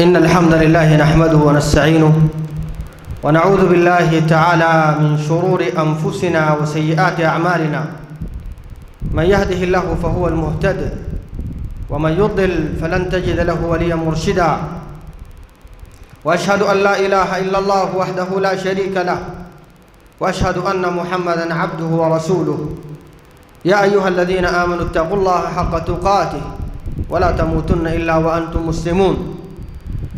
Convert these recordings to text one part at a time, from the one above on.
إن الحمد لله نحمده ونستعينه ونعوذ بالله تعالى من شرور أنفسنا وسيئات أعمالنا. من يهده الله فهو المهتد ومن يضل فلن تجد له وليا مرشدا. وأشهد أن لا إله إلا الله وحده لا شريك له وأشهد أن محمدا عبده ورسوله. يا أيها الذين آمنوا اتقوا الله حق تقاته ولا تموتن إلا وأنتم مسلمون.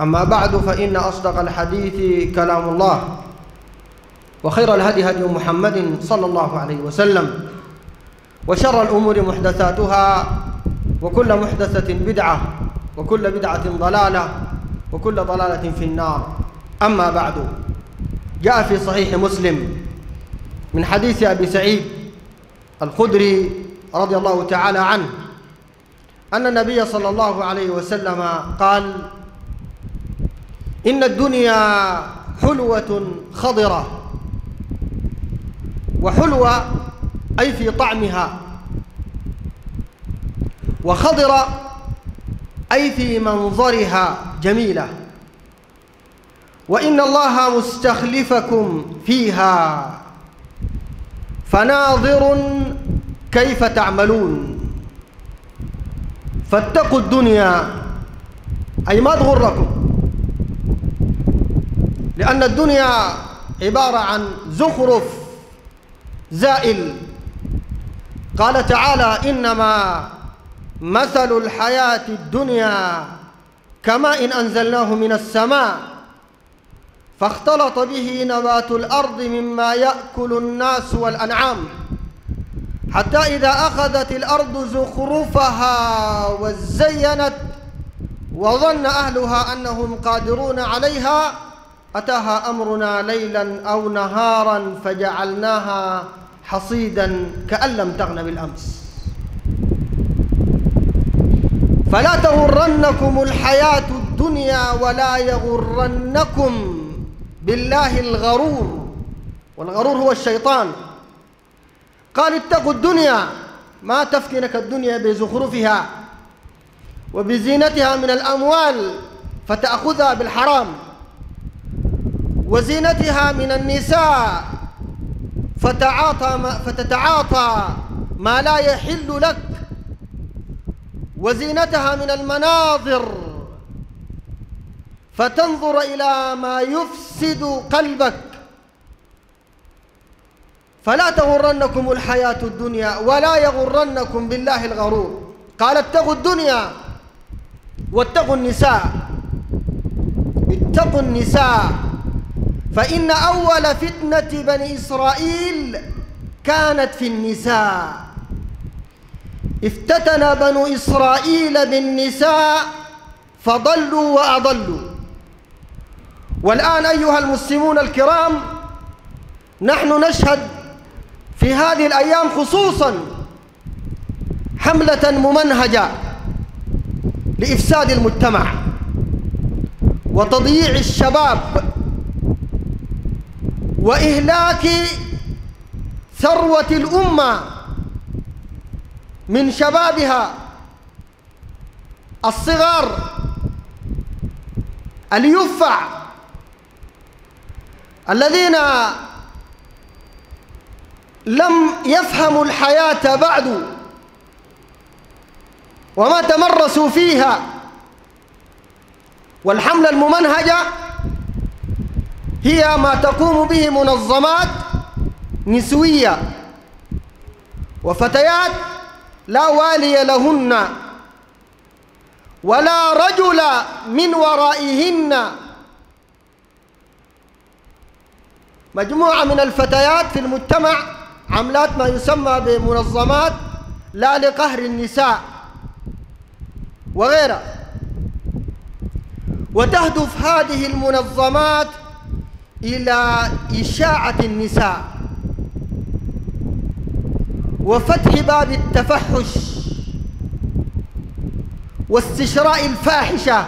أما بعد فإن أصدق الحديث كلام الله وخير الهدي هدي محمد صلى الله عليه وسلم وشر الأمور محدثاتها وكل محدثة بدعة وكل بدعة ضلالة وكل ضلالة في النار. أما بعد جاء في صحيح مسلم من حديث أبي سعيد الخدري رضي الله تعالى عنه أن النبي صلى الله عليه وسلم قال إن الدنيا حلوة خضرة وحلوة أي في طعمها وخضرة أي في منظرها جميلة. وإن الله مستخلفكم فيها فناظر كيف تعملون. فاتقوا الدنيا أي ما تغركم. لأن الدنيا عبارة عن زخرف زائل. قال تعالى إنما مثل الحياة الدنيا كماء إن أنزلناه من السماء فاختلط به نبات الأرض مما يأكل الناس والأنعام. حتى إذا أخذت الأرض زخرفها وزينت وظن أهلها أنهم قادرون عليها أتاها أمرنا ليلا أو نهارا فجعلناها حصيدا كأن لم تغن بالأمس. فلا تغرنكم الحياة الدنيا ولا يغرنكم بالله الغرور. والغرور هو الشيطان. قال اتقوا الدنيا ما تفتنك الدنيا بزخرفها وبزينتها من الأموال فتأخذها بالحرام. وزينتها من النساء فتعاطى ما فتتعاطى ما لا يحل لك. وزينتها من المناظر فتنظر إلى ما يفسد قلبك. فلا تغرنكم الحياة الدنيا ولا يغرنكم بالله الغرور. قال اتقوا الدنيا واتقوا النساء. اتقوا النساء. فإن أول فتنة بني إسرائيل كانت في النساء. افتتن بنو إسرائيل بالنساء فضلوا وأضلوا. والآن أيها المسلمون الكرام نحن نشهد في هذه الأيام خصوصا حملة ممنهجة لإفساد المجتمع وتضييع الشباب وإهلاك ثروة الأمة من شبابها الصغار اليفع الذين لم يفهموا الحياة بعد وما تمرسوا فيها والحملة الممنهجة هي ما تقوم به منظمات نسوية وفتيات لا والي لهن ولا رجل من ورائهن. مجموعة من الفتيات في المجتمع عملات ما يسمى بمنظمات لا لقهر النساء وغيرها. وتهدف هذه المنظمات إلى إشاعة النساء وفتح باب التفحش واستشراء الفاحشة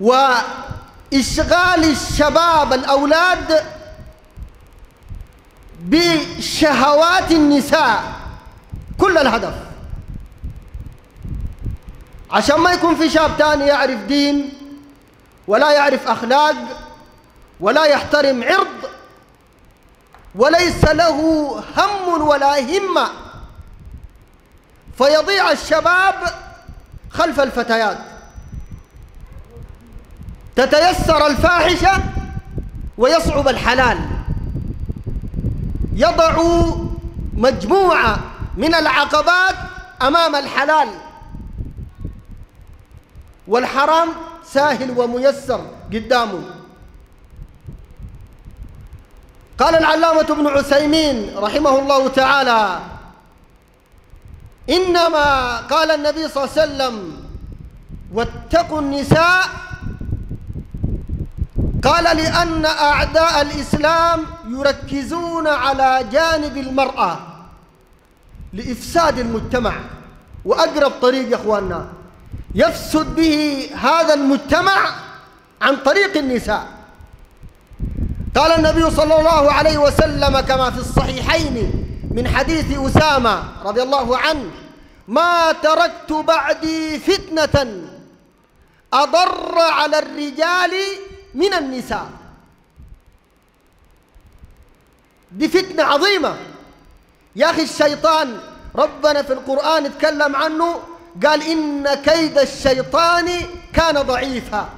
وإشغال الشباب الأولاد بشهوات النساء كل الهدف. عشان ما يكون في شاب تاني يعرف دين ولا يعرف أخلاق ولا يحترم عرض وليس له هم ولا همة. فيضيع الشباب خلف الفتيات. تتيسر الفاحشة ويصعب الحلال. يضع مجموعة من العقبات أمام الحلال. والحرام ساهل وميسر قدامه. قال العلامة ابن عثيمين رحمه الله تعالى إنما قال النبي صلى الله عليه وسلم واتقوا النساء قال لأن أعداء الإسلام يركزون على جانب المرأة لإفساد المجتمع وأقرب طريق يا أخواننا يفسد به هذا المجتمع عن طريق النساء. قال النبي صلى الله عليه وسلم كما في الصحيحين من حديث أسامة رضي الله عنه ما تركت بعدي فتنة أضر على الرجال من النساء. دي فتنة عظيمة. يا أخي الشيطان ربنا في القرآن اتكلم عنه قال إن كيد الشيطان كان ضعيفا.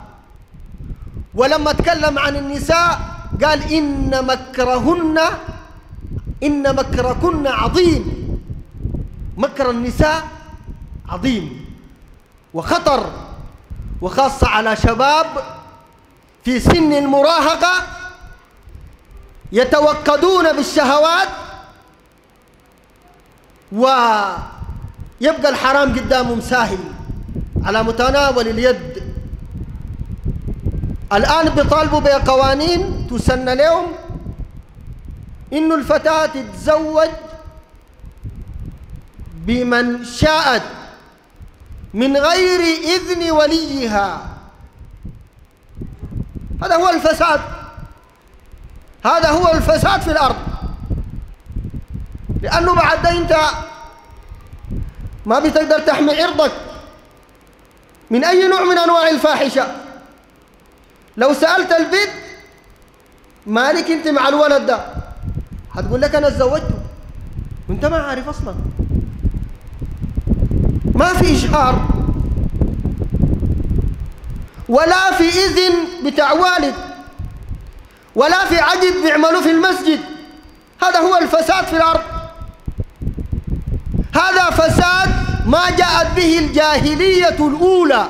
ولما اتكلم عن النساء قال إن مكرهن إن مكركن عظيم. مكر النساء عظيم وخطر وخاصة على شباب في سن المراهقة يتوقدون بالشهوات ويبقى الحرام قدامهم ساهل على متناول اليد. الآن بيطالبوا بقوانين تسن لهم إنه الفتاة تتزوج بمن شاءت من غير إذن وليها. هذا هو الفساد. هذا هو الفساد في الأرض. لأنه بعد أنت ما بتقدر تحمي عرضك من أي نوع من أنواع الفاحشة. لو سألت البيت مالك أنت مع الولد ده؟ هتقول لك أنا تزوجته وأنت ما عارف أصلا. ما في إشهار ولا في إذن بتاع والد. ولا في عدد بيعملوا في المسجد. هذا هو الفساد في الأرض. هذا فساد ما جاءت به الجاهلية الأولى.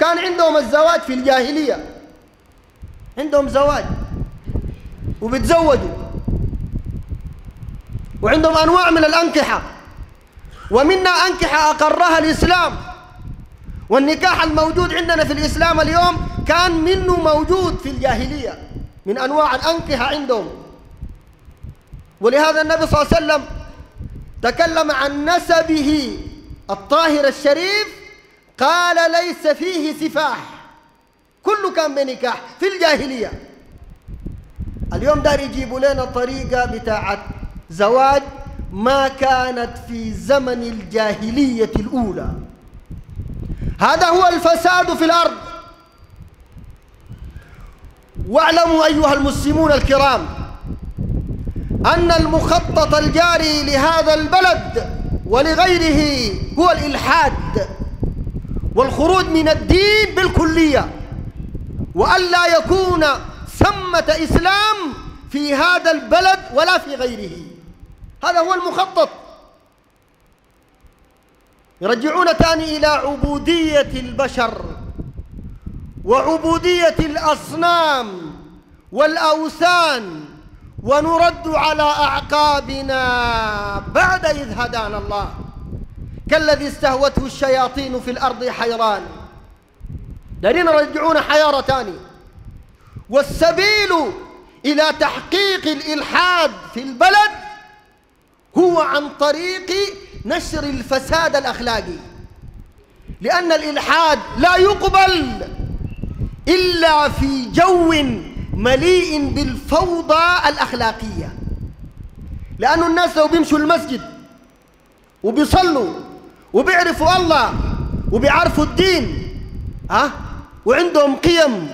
كان عندهم الزواج في الجاهلية. عندهم زواج. وبتزوجوا وعندهم أنواع من الأنكحة. ومنا أنكحة أقرها الإسلام. والنكاح الموجود عندنا في الإسلام اليوم كان منه موجود في الجاهلية. من أنواع الأنكحة عندهم. ولهذا النبي صلى الله عليه وسلم تكلم عن نسبه الطاهر الشريف قال ليس فيه سفاح. كله كان بنكاح في الجاهلية. اليوم دار يجيبوا لنا طريقة بتاعت زواج ما كانت في زمن الجاهلية الأولى. هذا هو الفساد في الأرض. واعلموا أيها المسلمون الكرام أن المخطط الجاري لهذا البلد ولغيره هو الإلحاد. والخروج من الدين بالكلية وألا يكون ثمة إسلام في هذا البلد ولا في غيره. هذا هو المخطط. يرجعون تاني إلى عبودية البشر وعبودية الأصنام والأوثان ونرد على أعقابنا بعد إذ هدانا الله. كالذي استهوته الشياطين في الأرض حيران. دارين يرجعون حيارة تاني. والسبيل إلى تحقيق الإلحاد في البلد هو عن طريق نشر الفساد الأخلاقي. لأن الإلحاد لا يقبل إلا في جو مليء بالفوضى الأخلاقية. لأن الناس لو بيمشوا المسجد وبيصلوا وبيعرفوا الله وبيعرفوا الدين ها أه؟ وعندهم قيم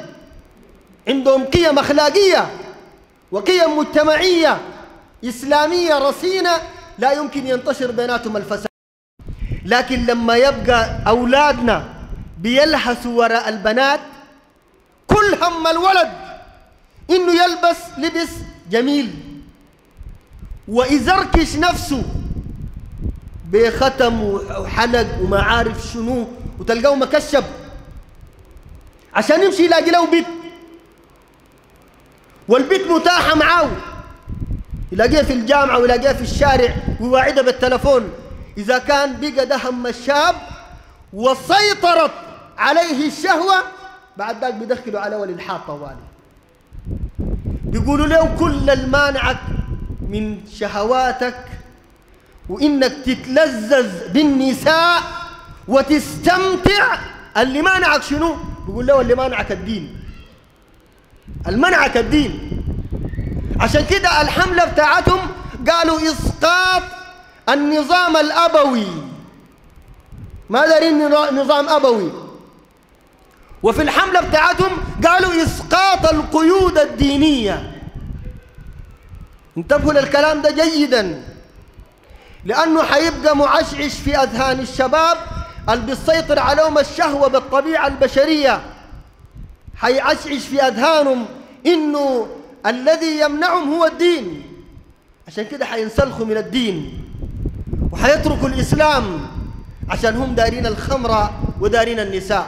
عندهم قيم أخلاقية وقيم مجتمعية إسلامية رصينة لا يمكن ينتشر بيناتهم الفساد لكن لما يبقى أولادنا بيلهثوا وراء البنات كل هم الولد إنه يلبس لبس جميل ويزركش نفسه بختم وحلق وما عارف شنو وتلقاه مكشب. عشان يمشي يلاقي له بيت. والبيت متاحة معاه يلاقيها في الجامعة ويلاقيها في الشارع ويواعدها بالتلفون. إذا كان بقى ده هم الشاب وسيطرت عليه الشهوة بعد ذاك بيدخلوا على ولي الحاط طوالي. بيقولوا له كل المانعك من شهواتك وإنك تتلذذ بالنساء وتستمتع. اللي مانعك شنو؟ بيقول له اللي مانعك الدين. المنعك الدين. عشان كده الحملة بتاعتهم قالوا إسقاط النظام الأبوي. ما دارين نظام أبوي. وفي الحملة بتاعتهم قالوا إسقاط القيود الدينية. انتبهوا للكلام ده جيدا. لأنه حيبقى معشعش في أذهان الشباب اللي بيسيطر عليهم الشهوة بالطبيعة البشرية. حيعشعش في أذهانهم إنه الذي يمنعهم هو الدين. عشان كده حينسلخوا من الدين وحيتركوا الإسلام عشان هم دارين الخمر ودارين النساء.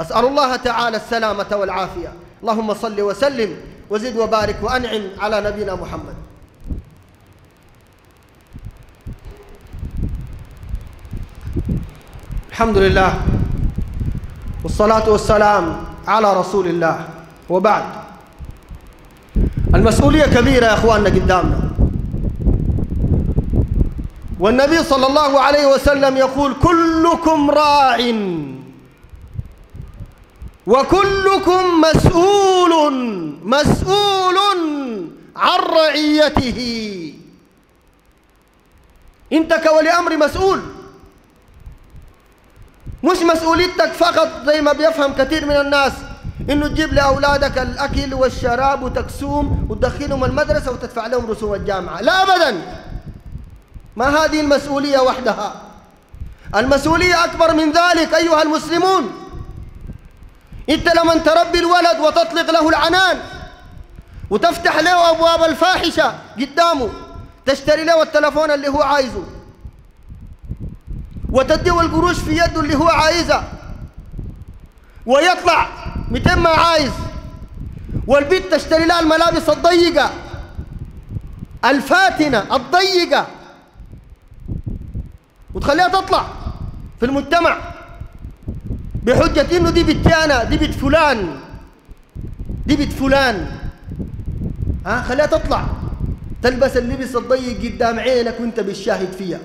أسأل الله تعالى السلامة والعافية. اللهم صل وسلم وزد وبارك وأنعم على نبينا محمد. الحمد لله والصلاة والسلام على رسول الله. وبعد. المسؤولية كبيرة يا أخواننا قدامنا. والنبي صلى الله عليه وسلم يقول كلكم راع وكلكم مسؤول مسؤول عن رعيته. انت كولي أمر مسؤول. مش مسؤوليتك فقط زي ما بيفهم كثير من الناس إنه تجيب لأولادك الأكل والشراب وتكسوم وتدخلهم المدرسة وتدفع لهم رسوم الجامعة. لا ابدا. ما هذه المسؤولية وحدها. المسؤولية أكبر من ذلك أيها المسلمون. أنت لما تربي الولد وتطلق له العنان وتفتح له أبواب الفاحشة قدامه تشتري له التلفون اللي هو عايزه. وتديه القروش في يده اللي هو عايزها. ويطلع متى ما عايز. والبنت تشتري لها الملابس الضيقة. الفاتنة الضيقة. وتخليها تطلع في المجتمع. بحجة إنه دي بنت أنا دي بنت فلان. دي بنت فلان. ها خليها تطلع. تلبس اللبس الضيق قدام عينك وأنت بالشاهد فيها.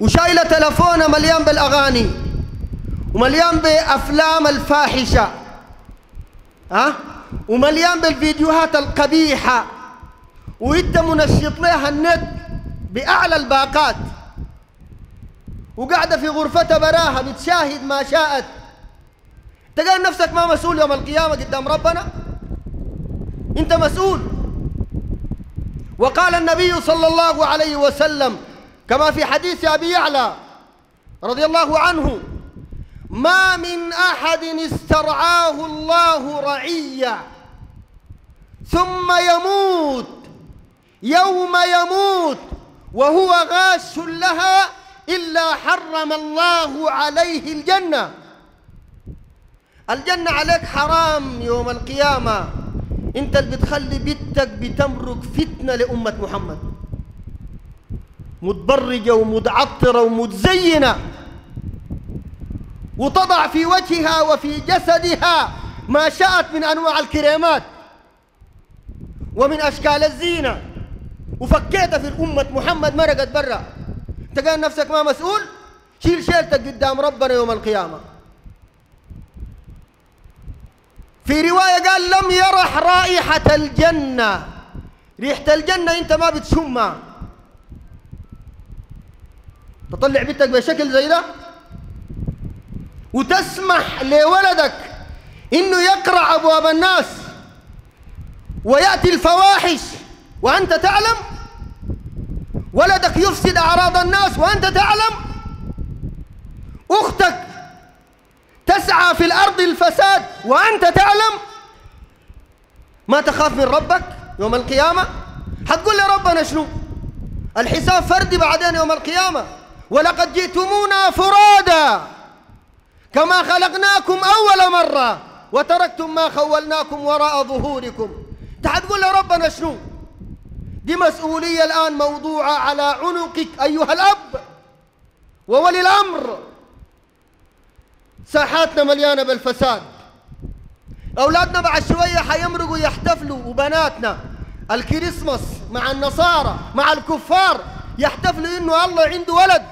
وشايلة تلفونها مليان بالأغاني ومليان بافلام الفاحشة ها؟ ومليان بالفيديوهات القبيحة وإنت منشط لها النت بأعلى الباقات. وقاعدة في غرفتها براها بتشاهد ما شاءت. تلقى نفسك ما مسؤول يوم القيامة قدام ربنا؟ انت مسؤول. وقال النبي صلى الله عليه وسلم كما في حديث أبي يعلى رضي الله عنه ما من أحد استرعاه الله رعية ثم يموت يوم يموت وهو غاش لها إلا حرم الله عليه الجنة. الجنة عليك حرام يوم القيامة. أنت اللي بتخلي بنتك بتمرق فتنة لأمة محمد. متبرجة ومتعطرة ومتزينة. وتضع في وجهها وفي جسدها ما شاءت من أنواع الكريمات ومن أشكال الزينة. وفكيت في أمة محمد مرقت برا. أنت قال نفسك ما مسؤول؟ شيل شيلتك قدام ربنا يوم القيامة. في رواية قال لم يرح رائحة الجنة. ريحة الجنة أنت ما بتشمها. تطلع بنتك بشكل زي ده؟ وتسمح لولدك إنه يقرع أبواب الناس ويأتي الفواحش وأنت تعلم؟ ولدك يفسد أعراض الناس وأنت تعلم؟ أختك تسعى في الأرض الفساد وأنت تعلم؟ ما تخاف من ربك يوم القيامة؟ حتقول لربنا شنو؟ الحساب فردي بعدين يوم القيامة. ولقد جئتمونا فرادا كما خلقناكم أول مرة وتركتم ما خولناكم وراء ظهوركم. تقول لربنا شنو؟ دي مسؤولية الآن موضوعة على عنقك أيها الأب وولي الأمر. ساحاتنا مليانة بالفساد. أولادنا بعد شوية حيمرقوا يحتفلوا وبناتنا الكريسماس مع النصارى مع الكفار يحتفلوا إنه الله عنده ولد.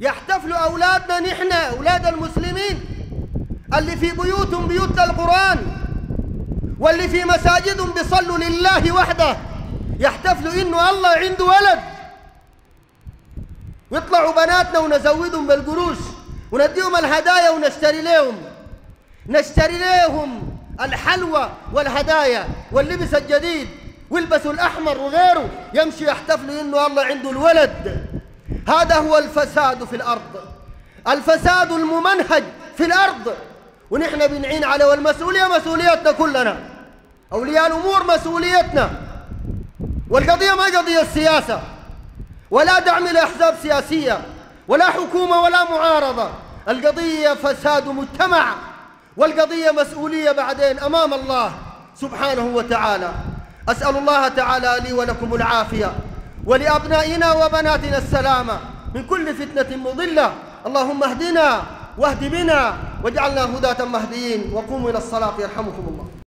يحتفلوا أولادنا نحن أولاد المسلمين اللي في بيوتهم بيوت القرآن واللي في مساجدهم بيصلوا لله وحده. يحتفلوا إنه الله عنده ولد. ويطلعوا بناتنا ونزودهم بالقروش ونديهم الهدايا ونشتري لهم. نشتري لهم الحلوى والهدايا واللبس الجديد ويلبسوا الأحمر وغيره. يمشي يحتفلوا إنه الله عنده الولد. هذا هو الفساد في الأرض. الفساد الممنهج في الأرض. ونحن بنعين عليه والمسؤولية مسؤوليتنا كلنا. أولياء الأمور مسؤوليتنا. والقضية ما قضية السياسة. ولا دعم لأحزاب سياسية. ولا حكومة ولا معارضة. القضية فساد مجتمع. والقضية مسؤولية بعدين أمام الله سبحانه وتعالى. أسأل الله تعالى لي ولكم العافية. ولأبنائنا وبناتنا السلامة من كل فتنة مضلة. اللهم اهدنا واهد بنا واجعلنا هداة مهديين. وقوموا إلى الصلاة يرحمكم الله.